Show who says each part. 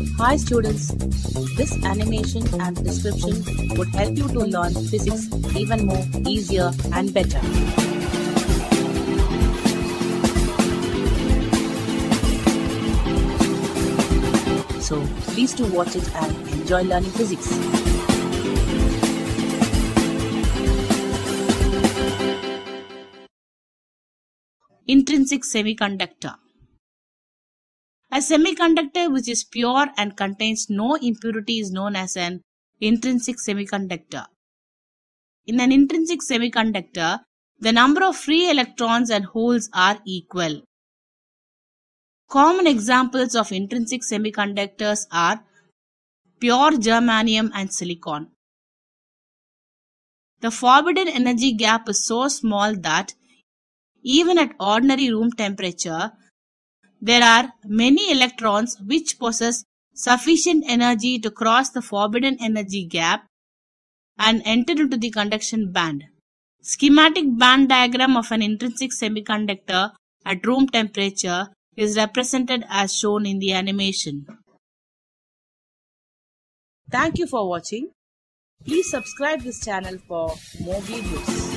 Speaker 1: Hi students, this animation and description would help you to learn physics even more easier and better. So please do watch it and enjoy learning physics. Intrinsic semiconductor a semiconductor which is pure and contains no impurity is known as an intrinsic semiconductor. In an intrinsic semiconductor, the number of free electrons and holes are equal. Common examples of intrinsic semiconductors are pure germanium and silicon. The forbidden energy gap is so small that even at ordinary room temperature, there are many electrons which possess sufficient energy to cross the forbidden energy gap and enter into the conduction band. Schematic band diagram of an intrinsic semiconductor at room temperature is represented as shown in the animation. Thank you for watching. Please subscribe this channel for more videos.